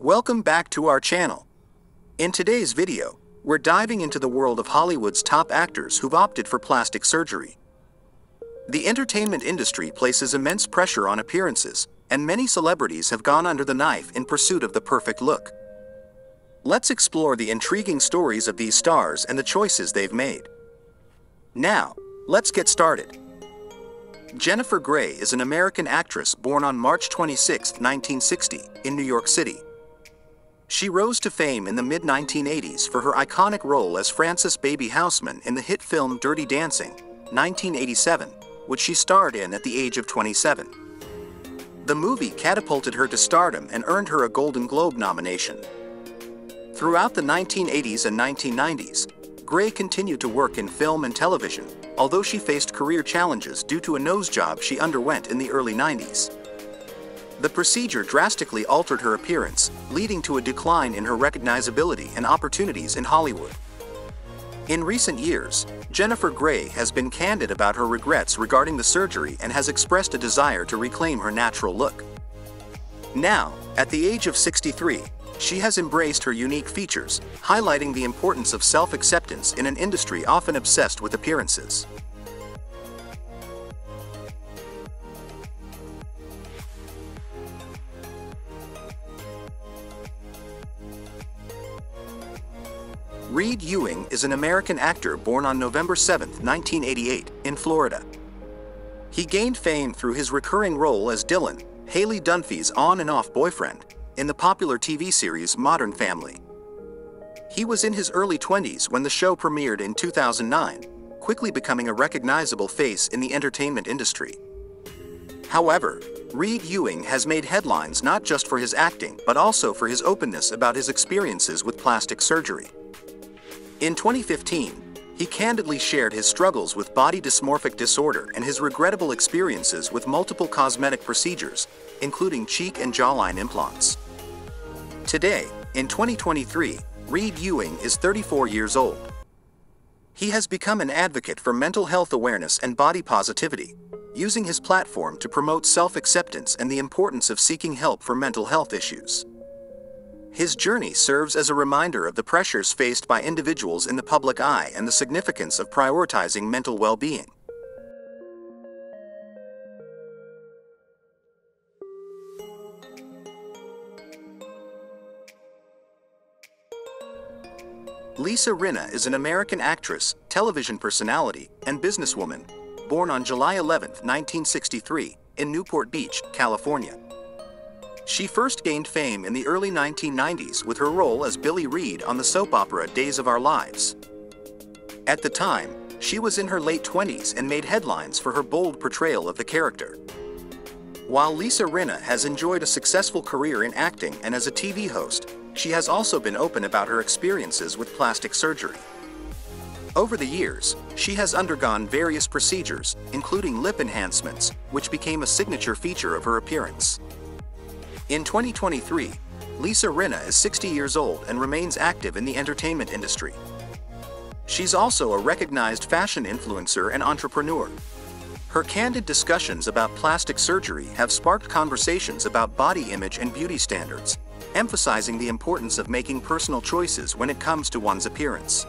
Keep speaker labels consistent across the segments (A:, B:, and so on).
A: Welcome back to our channel. In today's video, we're diving into the world of Hollywood's top actors who've opted for plastic surgery. The entertainment industry places immense pressure on appearances, and many celebrities have gone under the knife in pursuit of the perfect look. Let's explore the intriguing stories of these stars and the choices they've made. Now, let's get started. Jennifer Grey is an American actress born on March 26, 1960, in New York City. She rose to fame in the mid 1980s for her iconic role as Frances Baby Houseman in the hit film Dirty Dancing, 1987, which she starred in at the age of 27. The movie catapulted her to stardom and earned her a Golden Globe nomination. Throughout the 1980s and 1990s, Grey continued to work in film and television, although she faced career challenges due to a nose job she underwent in the early 90s. The procedure drastically altered her appearance, leading to a decline in her recognizability and opportunities in Hollywood. In recent years, Jennifer Grey has been candid about her regrets regarding the surgery and has expressed a desire to reclaim her natural look. Now, at the age of 63, she has embraced her unique features, highlighting the importance of self-acceptance in an industry often obsessed with appearances. Reid Ewing is an American actor born on November 7, 1988, in Florida. He gained fame through his recurring role as Dylan, Haley Dunphy's on and off boyfriend, in the popular TV series Modern Family. He was in his early 20s when the show premiered in 2009, quickly becoming a recognizable face in the entertainment industry. However, Reid Ewing has made headlines not just for his acting but also for his openness about his experiences with plastic surgery. In 2015, he candidly shared his struggles with body dysmorphic disorder and his regrettable experiences with multiple cosmetic procedures, including cheek and jawline implants. Today, in 2023, Reid Ewing is 34 years old. He has become an advocate for mental health awareness and body positivity, using his platform to promote self-acceptance and the importance of seeking help for mental health issues. His journey serves as a reminder of the pressures faced by individuals in the public eye and the significance of prioritizing mental well-being. Lisa Rinna is an American actress, television personality, and businesswoman, born on July 11, 1963, in Newport Beach, California. She first gained fame in the early 1990s with her role as Billie Reed on the soap opera Days of Our Lives. At the time, she was in her late 20s and made headlines for her bold portrayal of the character. While Lisa Rinna has enjoyed a successful career in acting and as a TV host, she has also been open about her experiences with plastic surgery. Over the years, she has undergone various procedures, including lip enhancements, which became a signature feature of her appearance. In 2023, Lisa Rinna is 60 years old and remains active in the entertainment industry. She's also a recognized fashion influencer and entrepreneur. Her candid discussions about plastic surgery have sparked conversations about body image and beauty standards, emphasizing the importance of making personal choices when it comes to one's appearance.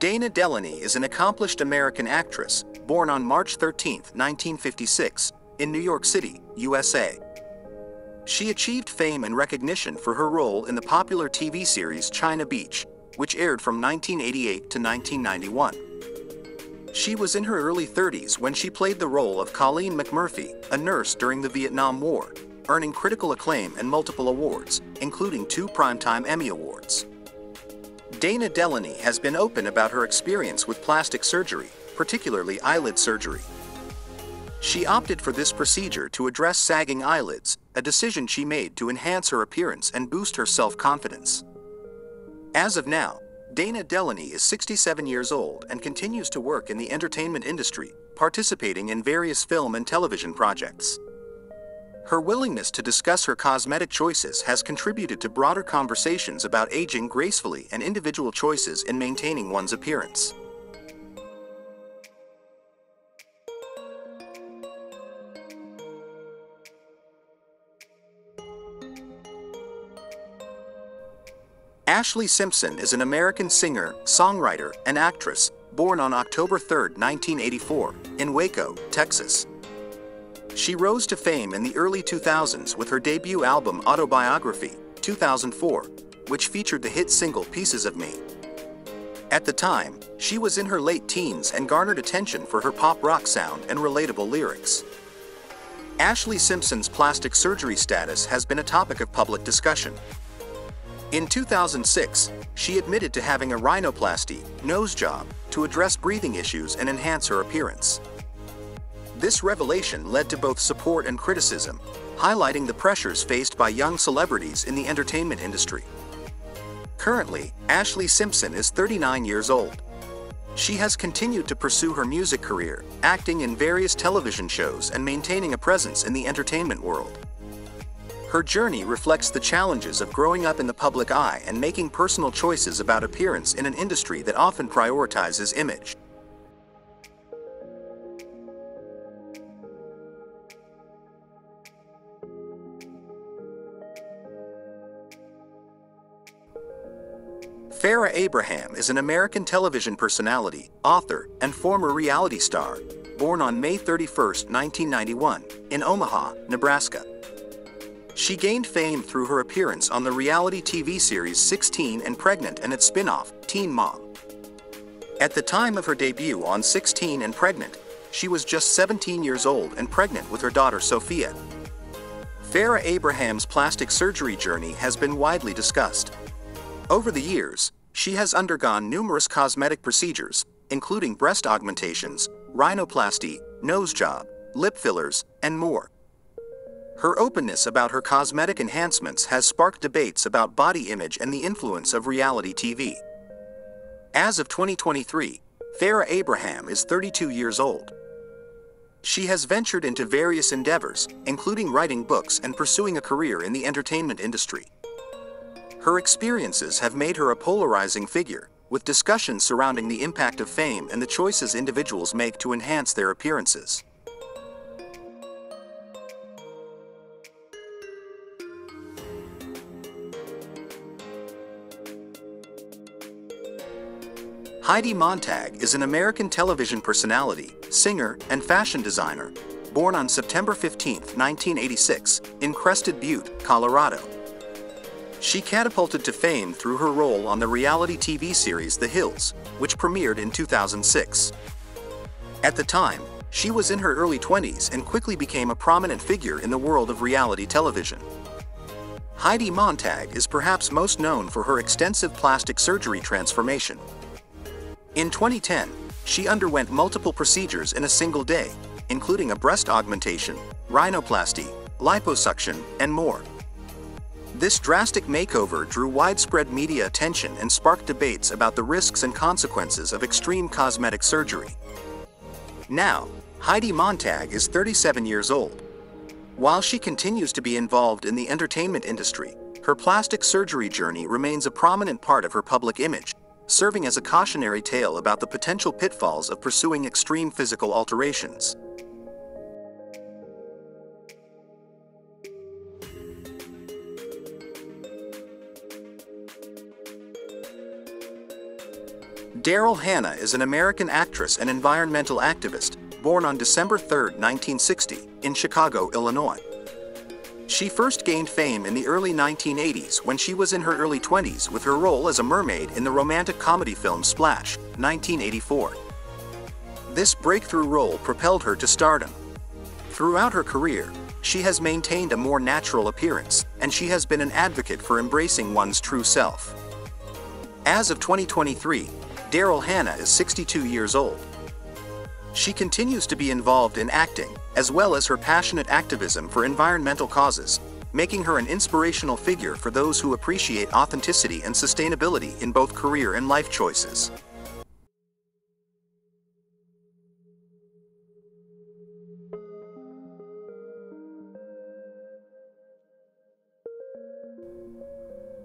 A: Dana Delany is an accomplished American actress, born on March 13, 1956, in New York City, USA. She achieved fame and recognition for her role in the popular TV series China Beach, which aired from 1988 to 1991. She was in her early 30s when she played the role of Colleen McMurphy, a nurse during the Vietnam War, earning critical acclaim and multiple awards, including two Primetime Emmy Awards. Dana Delany has been open about her experience with plastic surgery, particularly eyelid surgery. She opted for this procedure to address sagging eyelids, a decision she made to enhance her appearance and boost her self-confidence. As of now, Dana Delany is 67 years old and continues to work in the entertainment industry, participating in various film and television projects. Her willingness to discuss her cosmetic choices has contributed to broader conversations about aging gracefully and individual choices in maintaining one's appearance. Ashlee Simpson is an American singer, songwriter, and actress, born on October 3, 1984, in Waco, Texas. She rose to fame in the early 2000s with her debut album Autobiography, 2004, which featured the hit single Pieces of Me. At the time, she was in her late teens and garnered attention for her pop rock sound and relatable lyrics. Ashlee Simpson's plastic surgery status has been a topic of public discussion. In 2006, she admitted to having a rhinoplasty, nose job, to address breathing issues and enhance her appearance. This revelation led to both support and criticism, highlighting the pressures faced by young celebrities in the entertainment industry. Currently, Ashlee Simpson is 39 years old. She has continued to pursue her music career, acting in various television shows and maintaining a presence in the entertainment world. Her journey reflects the challenges of growing up in the public eye and making personal choices about appearance in an industry that often prioritizes image. Farrah Abraham is an American television personality, author, and former reality star, born on May 31, 1991, in Omaha, Nebraska. She gained fame through her appearance on the reality TV series 16 and Pregnant and its spin-off, Teen Mom. At the time of her debut on 16 and Pregnant, she was just 17 years old and pregnant with her daughter Sophia. Farrah Abraham's plastic surgery journey has been widely discussed. Over the years, she has undergone numerous cosmetic procedures, including breast augmentations, rhinoplasty, nose job, lip fillers, and more. Her openness about her cosmetic enhancements has sparked debates about body image and the influence of reality TV. As of 2023, Farrah Abraham is 32 years old. She has ventured into various endeavors, including writing books and pursuing a career in the entertainment industry. Her experiences have made her a polarizing figure, with discussions surrounding the impact of fame and the choices individuals make to enhance their appearances. Heidi Montag is an American television personality, singer, and fashion designer, born on September 15, 1986, in Crested Butte, Colorado. She catapulted to fame through her role on the reality TV series The Hills, which premiered in 2006. At the time, she was in her early 20s and quickly became a prominent figure in the world of reality television. Heidi Montag is perhaps most known for her extensive plastic surgery transformation. In 2010, she underwent multiple procedures in a single day, including a breast augmentation, rhinoplasty, liposuction, and more. This drastic makeover drew widespread media attention and sparked debates about the risks and consequences of extreme cosmetic surgery. Now, Heidi Montag is 37 years old. While she continues to be involved in the entertainment industry, her plastic surgery journey remains a prominent part of her public image, serving as a cautionary tale about the potential pitfalls of pursuing extreme physical alterations. Daryl Hannah is an American actress and environmental activist, born on December 3, 1960, in Chicago, Illinois. She first gained fame in the early 1980s when she was in her early 20s with her role as a mermaid in the romantic comedy film Splash, 1984. This breakthrough role propelled her to stardom. Throughout her career, she has maintained a more natural appearance, and she has been an advocate for embracing one's true self. As of 2023, Daryl Hannah is 62 years old. She continues to be involved in acting, as well as her passionate activism for environmental causes, making her an inspirational figure for those who appreciate authenticity and sustainability in both career and life choices.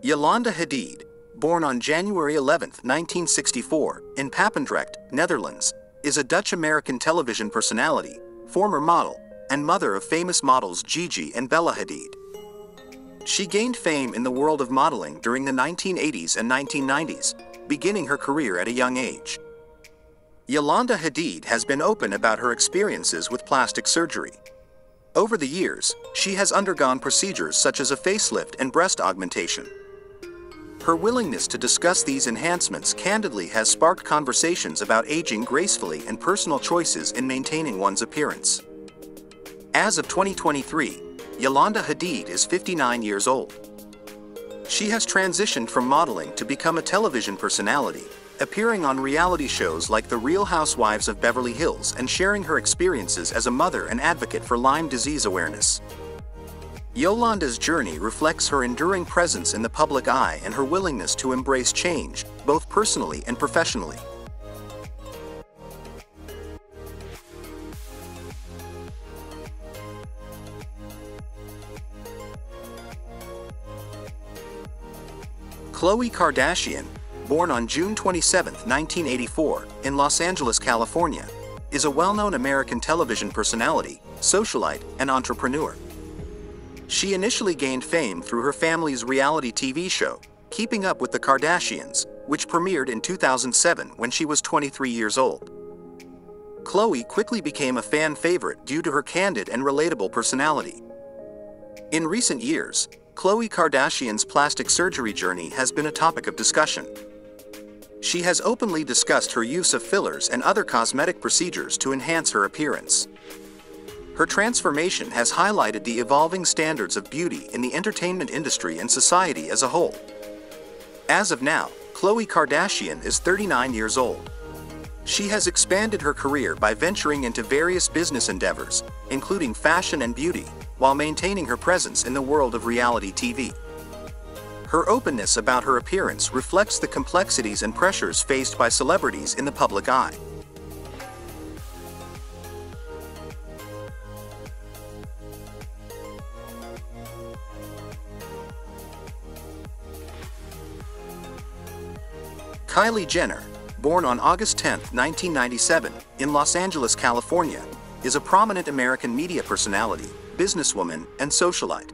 A: Yolanda Hadid, born on January 11, 1964, in Papendrecht, Netherlands, is a Dutch-American television personality, former model, and mother of famous models Gigi and Bella Hadid. She gained fame in the world of modeling during the 1980s and 1990s, beginning her career at a young age. Yolanda Hadid has been open about her experiences with plastic surgery. Over the years, she has undergone procedures such as a facelift and breast augmentation. Her willingness to discuss these enhancements candidly has sparked conversations about aging gracefully and personal choices in maintaining one's appearance. As of 2023, Yolanda Hadid is 59 years old. She has transitioned from modeling to become a television personality, appearing on reality shows like The Real Housewives of Beverly Hills and sharing her experiences as a mother and advocate for Lyme disease awareness. Yolanda's journey reflects her enduring presence in the public eye and her willingness to embrace change, both personally and professionally. Khloe Kardashian, born on June 27, 1984, in Los Angeles, California, is a well-known American television personality, socialite, and entrepreneur. She initially gained fame through her family's reality TV show, Keeping Up with the Kardashians, which premiered in 2007 when she was 23 years old. Khloe quickly became a fan favorite due to her candid and relatable personality. In recent years, Khloe Kardashian's plastic surgery journey has been a topic of discussion. She has openly discussed her use of fillers and other cosmetic procedures to enhance her appearance. Her transformation has highlighted the evolving standards of beauty in the entertainment industry and society as a whole. As of now, Khloe Kardashian is 39 years old. She has expanded her career by venturing into various business endeavors, including fashion and beauty, while maintaining her presence in the world of reality TV. Her openness about her appearance reflects the complexities and pressures faced by celebrities in the public eye. Kylie Jenner, born on August 10, 1997, in Los Angeles, California, is a prominent American media personality, businesswoman, and socialite.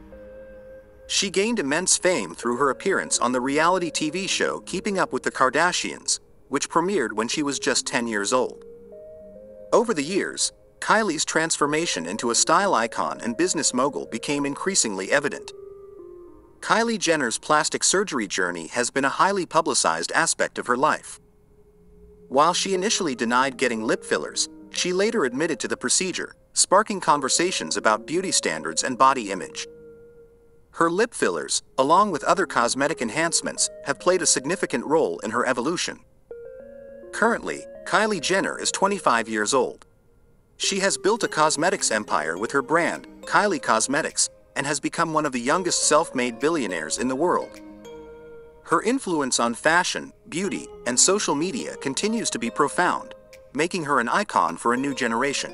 A: She gained immense fame through her appearance on the reality TV show Keeping Up with the Kardashians, which premiered when she was just 10 years old. Over the years, Kylie's transformation into a style icon and business mogul became increasingly evident. Kylie Jenner's plastic surgery journey has been a highly publicized aspect of her life. While she initially denied getting lip fillers, she later admitted to the procedure, sparking conversations about beauty standards and body image. Her lip fillers, along with other cosmetic enhancements, have played a significant role in her evolution. Currently, Kylie Jenner is 25 years old. She has built a cosmetics empire with her brand, Kylie Cosmetics, and has become one of the youngest self-made billionaires in the world. Her influence on fashion, beauty, and social media continues to be profound, making her an icon for a new generation.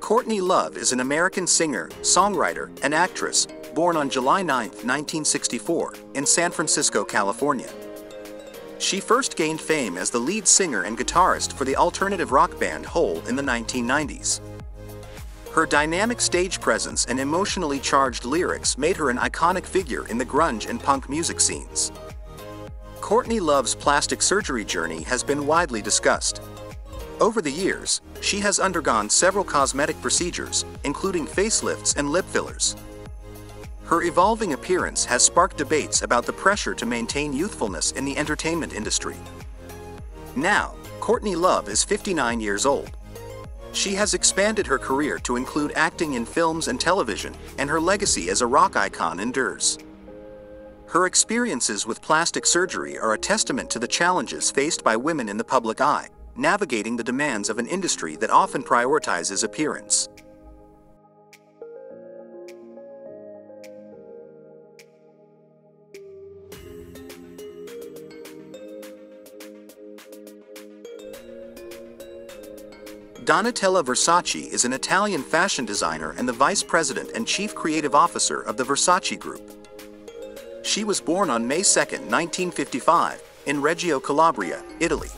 A: Courtney Love is an American singer, songwriter, and actress born on July 9, 1964, in San Francisco, California. She first gained fame as the lead singer and guitarist for the alternative rock band Hole in the 1990s. Her dynamic stage presence and emotionally charged lyrics made her an iconic figure in the grunge and punk music scenes. Courtney Love's plastic surgery journey has been widely discussed. Over the years, she has undergone several cosmetic procedures, including facelifts and lip fillers. Her evolving appearance has sparked debates about the pressure to maintain youthfulness in the entertainment industry. Now, Courtney Love is 59 years old. She has expanded her career to include acting in films and television, and her legacy as a rock icon endures. Her experiences with plastic surgery are a testament to the challenges faced by women in the public eye, navigating the demands of an industry that often prioritizes appearance. Donatella Versace is an Italian fashion designer and the vice president and chief creative officer of the Versace Group. She was born on May 2, 1955, in Reggio Calabria, Italy.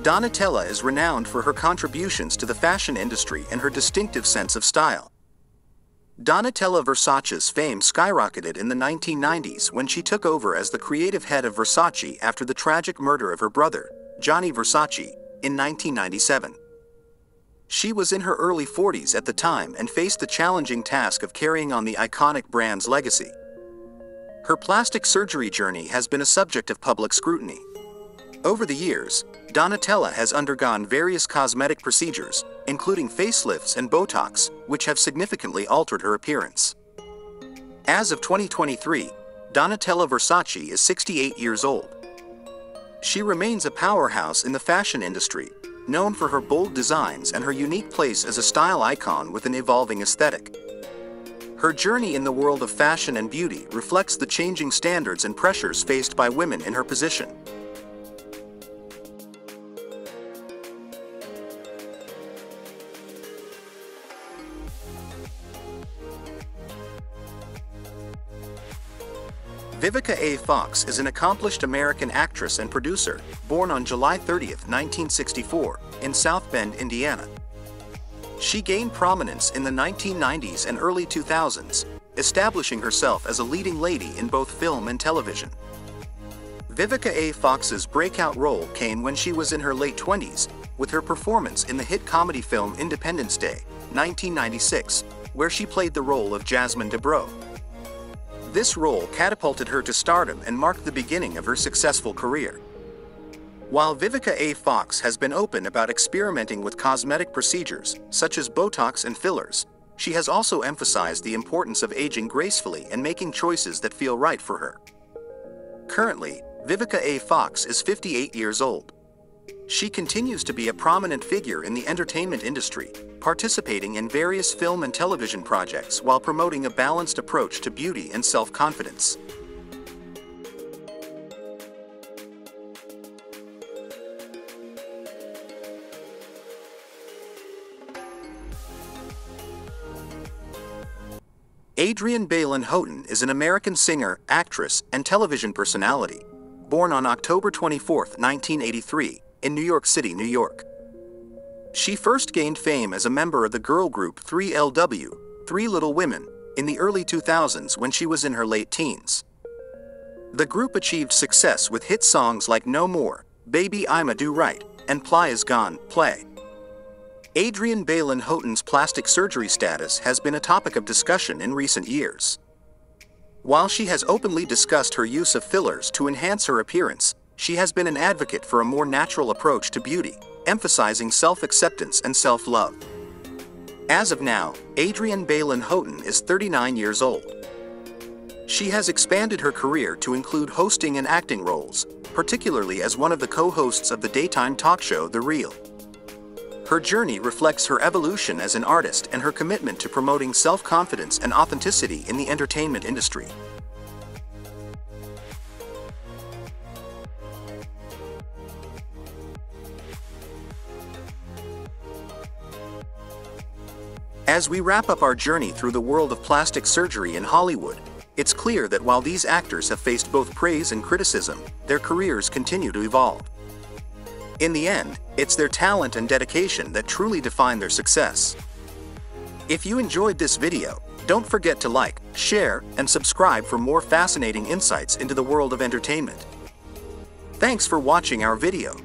A: Donatella is renowned for her contributions to the fashion industry and her distinctive sense of style. Donatella Versace's fame skyrocketed in the 1990s when she took over as the creative head of Versace after the tragic murder of her brother, Gianni Versace, in 1997. She was in her early 40s at the time and faced the challenging task of carrying on the iconic brand's legacy. Her plastic surgery journey has been a subject of public scrutiny. Over the years, Donatella has undergone various cosmetic procedures, including facelifts and Botox, which have significantly altered her appearance. As of 2023, Donatella Versace is 68 years old. She remains a powerhouse in the fashion industry, known for her bold designs and her unique place as a style icon with an evolving aesthetic. Her journey in the world of fashion and beauty reflects the changing standards and pressures faced by women in her position. Vivica A. Fox is an accomplished American actress and producer, born on July 30, 1964, in South Bend, Indiana. She gained prominence in the 1990s and early 2000s, establishing herself as a leading lady in both film and television. Vivica A. Fox's breakout role came when she was in her late 20s, with her performance in the hit comedy film Independence Day, 1996, where she played the role of Jasmine Dubrow. This role catapulted her to stardom and marked the beginning of her successful career. While Vivica A. Fox has been open about experimenting with cosmetic procedures, such as Botox and fillers, she has also emphasized the importance of aging gracefully and making choices that feel right for her. Currently, Vivica A. Fox is 58 years old. She continues to be a prominent figure in the entertainment industry, participating in various film and television projects while promoting a balanced approach to beauty and self-confidence. Adrienne Bailon Houghton is an American singer, actress, and television personality, born on October 24, 1983, in New York City, New York. She first gained fame as a member of the girl group 3LW, Three Little Women, in the early 2000s when she was in her late teens. The group achieved success with hit songs like No More, Baby I'ma Do Right, and Playa Is Gone, Play. Adrienne Bailon Houghton's plastic surgery status has been a topic of discussion in recent years. While she has openly discussed her use of fillers to enhance her appearance, she has been an advocate for a more natural approach to beauty, emphasizing self-acceptance and self-love. As of now, Adrienne Bailon Houghton is 39 years old. She has expanded her career to include hosting and acting roles, particularly as one of the co-hosts of the daytime talk show The Real. Her journey reflects her evolution as an artist and her commitment to promoting self-confidence and authenticity in the entertainment industry. As we wrap up our journey through the world of plastic surgery in Hollywood, it's clear that while these actors have faced both praise and criticism, their careers continue to evolve. In the end, it's their talent and dedication that truly define their success. If you enjoyed this video, don't forget to like, share, and subscribe for more fascinating insights into the world of entertainment. Thanks for watching our video.